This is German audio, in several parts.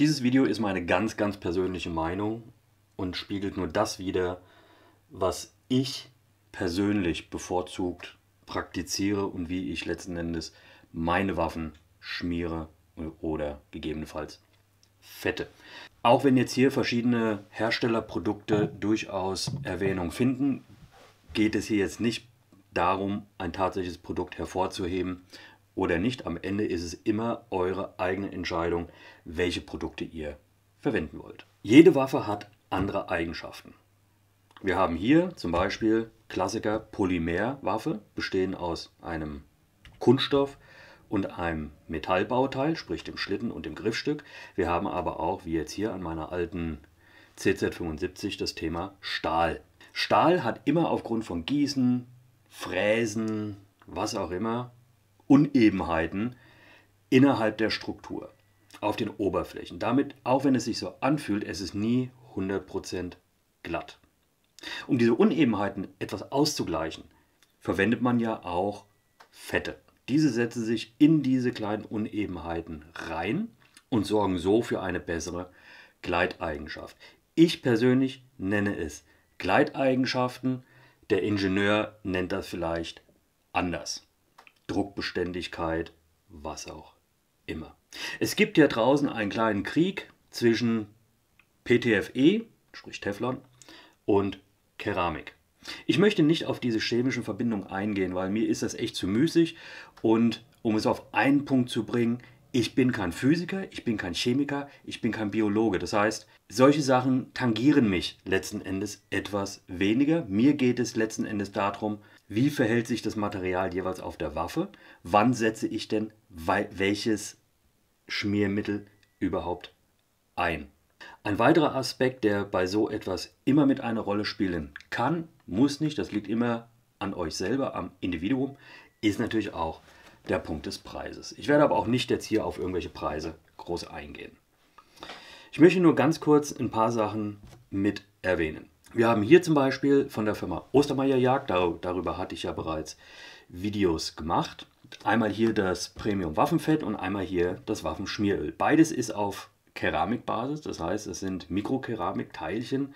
Dieses Video ist meine ganz, ganz persönliche Meinung und spiegelt nur das wider, was ich persönlich bevorzugt praktiziere und wie ich letzten Endes meine Waffen schmiere oder gegebenenfalls fette. Auch wenn jetzt hier verschiedene Herstellerprodukte durchaus Erwähnung finden, geht es hier jetzt nicht darum, ein tatsächliches Produkt hervorzuheben oder nicht. Am Ende ist es immer eure eigene Entscheidung, welche Produkte ihr verwenden wollt. Jede Waffe hat andere Eigenschaften. Wir haben hier zum Beispiel Klassiker Polymerwaffe, bestehen aus einem Kunststoff und einem Metallbauteil, sprich dem Schlitten und dem Griffstück. Wir haben aber auch, wie jetzt hier an meiner alten CZ75, das Thema Stahl. Stahl hat immer aufgrund von Gießen, Fräsen, was auch immer, Unebenheiten innerhalb der Struktur auf den Oberflächen. Damit, auch wenn es sich so anfühlt, es ist nie 100% glatt. Um diese Unebenheiten etwas auszugleichen, verwendet man ja auch Fette. Diese setzen sich in diese kleinen Unebenheiten rein und sorgen so für eine bessere Gleiteigenschaft. Ich persönlich nenne es Gleiteigenschaften, der Ingenieur nennt das vielleicht anders. Druckbeständigkeit, was auch immer. Es gibt ja draußen einen kleinen Krieg zwischen PTFE, sprich Teflon, und Keramik. Ich möchte nicht auf diese chemischen Verbindungen eingehen, weil mir ist das echt zu müßig und um es auf einen Punkt zu bringen, ich bin kein Physiker, ich bin kein Chemiker, ich bin kein Biologe. Das heißt, solche Sachen tangieren mich letzten Endes etwas weniger. Mir geht es letzten Endes darum, wie verhält sich das Material jeweils auf der Waffe, wann setze ich denn welches Schmiermittel überhaupt ein. Ein weiterer Aspekt, der bei so etwas immer mit einer Rolle spielen kann, muss nicht, das liegt immer an euch selber, am Individuum, ist natürlich auch der Punkt des Preises. Ich werde aber auch nicht jetzt hier auf irgendwelche Preise groß eingehen. Ich möchte nur ganz kurz ein paar Sachen mit erwähnen. Wir haben hier zum Beispiel von der Firma Ostermeier Jagd, darüber hatte ich ja bereits Videos gemacht. Einmal hier das Premium Waffenfett und einmal hier das Waffenschmieröl. Beides ist auf Keramikbasis, das heißt es sind Mikrokeramikteilchen,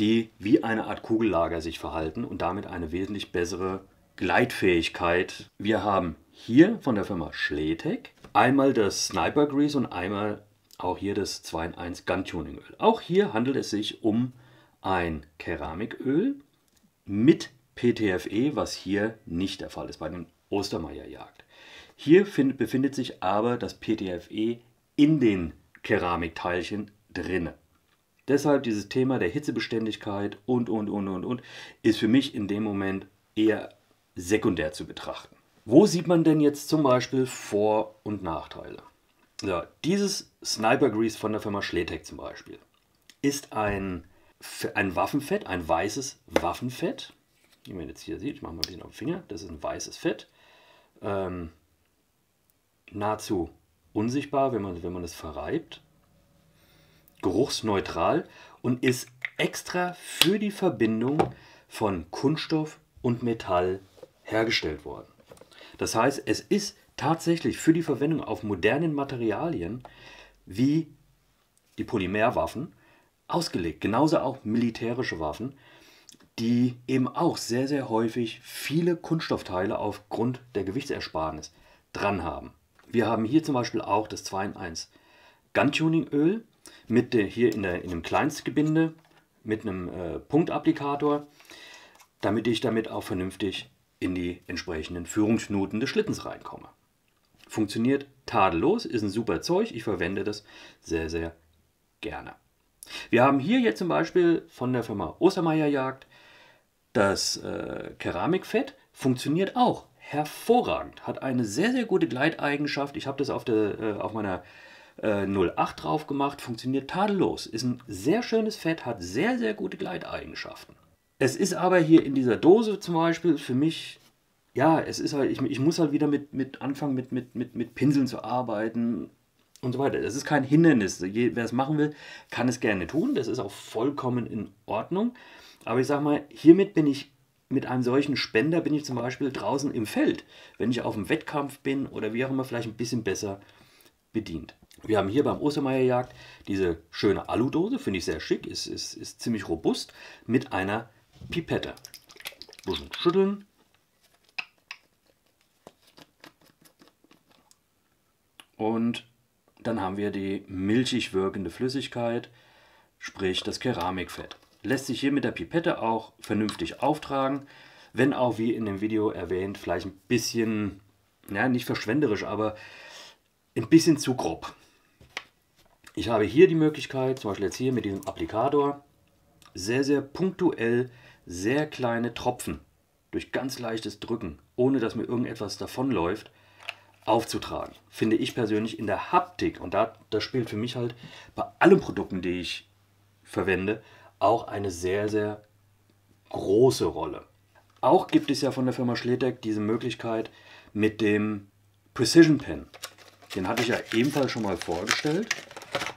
die wie eine Art Kugellager sich verhalten und damit eine wesentlich bessere Gleitfähigkeit. Wir haben hier von der Firma Schletek einmal das Sniper Grease und einmal auch hier das 2 in 1 Gun Tuning Öl. Auch hier handelt es sich um ein Keramiköl mit PTFE, was hier nicht der Fall ist bei den Ostermeier Jagd. Hier find, befindet sich aber das PTFE in den Keramikteilchen drinne. Deshalb dieses Thema der Hitzebeständigkeit und, und, und, und, und, ist für mich in dem Moment eher sekundär zu betrachten. Wo sieht man denn jetzt zum Beispiel Vor- und Nachteile? Ja, dieses Sniper Grease von der Firma Schletek zum Beispiel ist ein, ein Waffenfett, ein weißes Waffenfett. Wie man jetzt hier sieht, ich mache mal ein bisschen auf den Finger, das ist ein weißes Fett. Ähm, nahezu unsichtbar, wenn man, wenn man es verreibt geruchsneutral und ist extra für die Verbindung von Kunststoff und Metall hergestellt worden. Das heißt, es ist tatsächlich für die Verwendung auf modernen Materialien wie die Polymerwaffen ausgelegt. Genauso auch militärische Waffen, die eben auch sehr, sehr häufig viele Kunststoffteile aufgrund der Gewichtsersparnis dran haben. Wir haben hier zum Beispiel auch das 2 in 1 Gun-Tuning-Öl mit der, hier in, der, in dem Kleinstgebinde mit einem äh, Punktapplikator, damit ich damit auch vernünftig in die entsprechenden Führungsminuten des Schlittens reinkomme. Funktioniert tadellos, ist ein super Zeug, ich verwende das sehr, sehr gerne. Wir haben hier jetzt zum Beispiel von der Firma Ostermeier Jagd das äh, Keramikfett, funktioniert auch hervorragend, hat eine sehr, sehr gute Gleiteigenschaft. Ich habe das auf, der, äh, auf meiner äh, 08 drauf gemacht, funktioniert tadellos. Ist ein sehr schönes Fett, hat sehr, sehr gute Gleiteigenschaften. Es ist aber hier in dieser Dose zum Beispiel für mich, ja, es ist halt, ich, ich muss halt wieder mit, mit anfangen, mit, mit, mit, mit Pinseln zu arbeiten und so weiter. Das ist kein Hindernis. Wer es machen will, kann es gerne tun. Das ist auch vollkommen in Ordnung. Aber ich sag mal, hiermit bin ich mit einem solchen Spender bin ich zum Beispiel draußen im Feld, wenn ich auf dem Wettkampf bin oder wie auch immer, vielleicht ein bisschen besser bedient. Wir haben hier beim Ostermeierjagd diese schöne Aludose, finde ich sehr schick, ist, ist, ist ziemlich robust, mit einer Pipette. Bisschen schütteln. Und dann haben wir die milchig wirkende Flüssigkeit, sprich das Keramikfett. Lässt sich hier mit der Pipette auch vernünftig auftragen, wenn auch wie in dem Video erwähnt, vielleicht ein bisschen, ja nicht verschwenderisch, aber ein bisschen zu grob. Ich habe hier die Möglichkeit, zum Beispiel jetzt hier mit diesem Applikator, sehr, sehr punktuell sehr kleine Tropfen durch ganz leichtes Drücken, ohne dass mir irgendetwas davonläuft, aufzutragen. Finde ich persönlich in der Haptik, und da, das spielt für mich halt bei allen Produkten, die ich verwende, auch eine sehr, sehr große Rolle. Auch gibt es ja von der Firma Schletek diese Möglichkeit mit dem Precision Pen. Den hatte ich ja ebenfalls schon mal vorgestellt,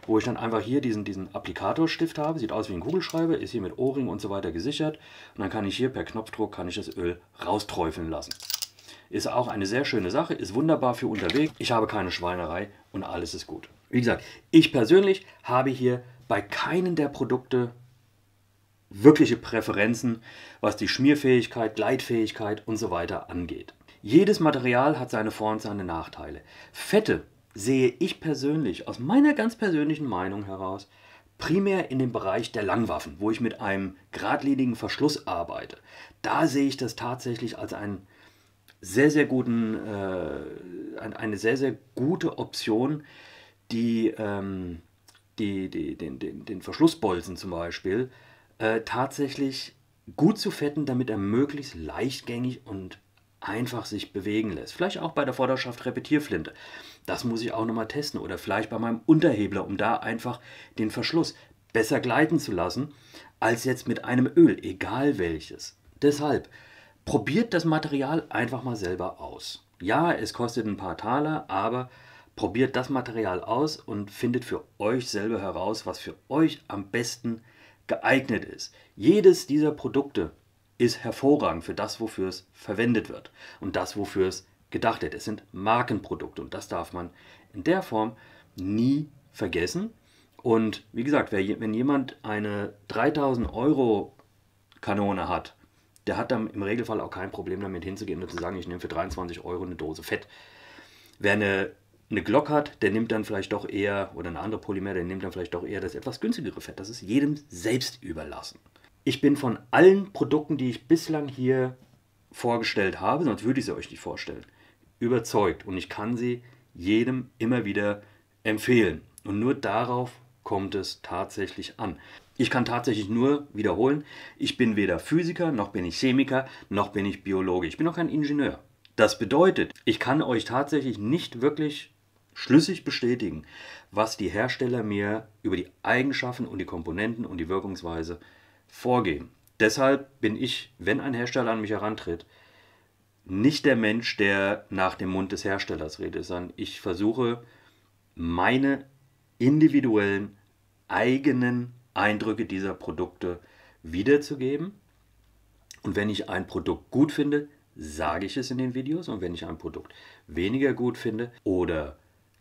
wo ich dann einfach hier diesen, diesen Applikatorstift habe. Sieht aus wie ein Kugelschreiber, ist hier mit O-Ring und so weiter gesichert. Und dann kann ich hier per Knopfdruck kann ich das Öl rausträufeln lassen. Ist auch eine sehr schöne Sache, ist wunderbar für unterwegs. Ich habe keine Schweinerei und alles ist gut. Wie gesagt, ich persönlich habe hier bei keinen der Produkte wirkliche Präferenzen, was die Schmierfähigkeit, Gleitfähigkeit und so weiter angeht. Jedes Material hat seine Vor- und seine Nachteile. Fette sehe ich persönlich aus meiner ganz persönlichen Meinung heraus primär in dem Bereich der Langwaffen, wo ich mit einem geradlinigen Verschluss arbeite. Da sehe ich das tatsächlich als einen sehr, sehr guten, äh, eine sehr, sehr gute Option, die, ähm, die, die, den, den, den Verschlussbolzen zum Beispiel äh, tatsächlich gut zu fetten, damit er möglichst leichtgängig und einfach sich bewegen lässt. Vielleicht auch bei der Vorderschaft Repetierflinte. Das muss ich auch nochmal testen. Oder vielleicht bei meinem Unterhebler, um da einfach den Verschluss besser gleiten zu lassen, als jetzt mit einem Öl, egal welches. Deshalb probiert das Material einfach mal selber aus. Ja, es kostet ein paar Taler, aber probiert das Material aus und findet für euch selber heraus, was für euch am besten geeignet ist. Jedes dieser Produkte ist hervorragend für das, wofür es verwendet wird und das, wofür es gedacht wird. Es sind Markenprodukte und das darf man in der Form nie vergessen. Und wie gesagt, wenn jemand eine 3000 Euro Kanone hat, der hat dann im Regelfall auch kein Problem damit hinzugehen und zu sagen, ich nehme für 23 Euro eine Dose Fett. Wer eine, eine Glock hat, der nimmt dann vielleicht doch eher, oder eine andere Polymer, der nimmt dann vielleicht doch eher das etwas günstigere Fett. Das ist jedem selbst überlassen. Ich bin von allen Produkten, die ich bislang hier vorgestellt habe, sonst würde ich sie euch nicht vorstellen, überzeugt. Und ich kann sie jedem immer wieder empfehlen. Und nur darauf kommt es tatsächlich an. Ich kann tatsächlich nur wiederholen, ich bin weder Physiker, noch bin ich Chemiker, noch bin ich Biologe. Ich bin auch kein Ingenieur. Das bedeutet, ich kann euch tatsächlich nicht wirklich schlüssig bestätigen, was die Hersteller mir über die Eigenschaften und die Komponenten und die Wirkungsweise vorgehen. Deshalb bin ich, wenn ein Hersteller an mich herantritt, nicht der Mensch, der nach dem Mund des Herstellers redet, sondern ich versuche meine individuellen eigenen Eindrücke dieser Produkte wiederzugeben. Und wenn ich ein Produkt gut finde, sage ich es in den Videos. Und wenn ich ein Produkt weniger gut finde oder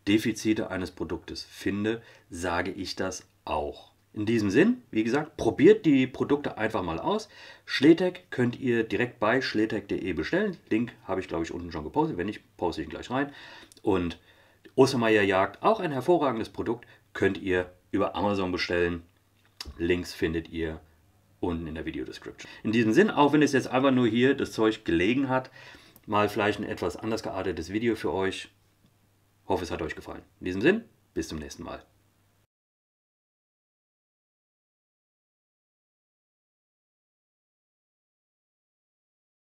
Defizite eines Produktes finde, sage ich das auch. In diesem Sinn, wie gesagt, probiert die Produkte einfach mal aus. Schletek könnt ihr direkt bei schletek.de bestellen. Link habe ich, glaube ich, unten schon gepostet. Wenn nicht, poste ich ihn gleich rein. Und Ostermeier Jagd, auch ein hervorragendes Produkt, könnt ihr über Amazon bestellen. Links findet ihr unten in der Videodescription. In diesem Sinn, auch wenn es jetzt einfach nur hier das Zeug gelegen hat, mal vielleicht ein etwas anders geartetes Video für euch. Hoffe, es hat euch gefallen. In diesem Sinn, bis zum nächsten Mal.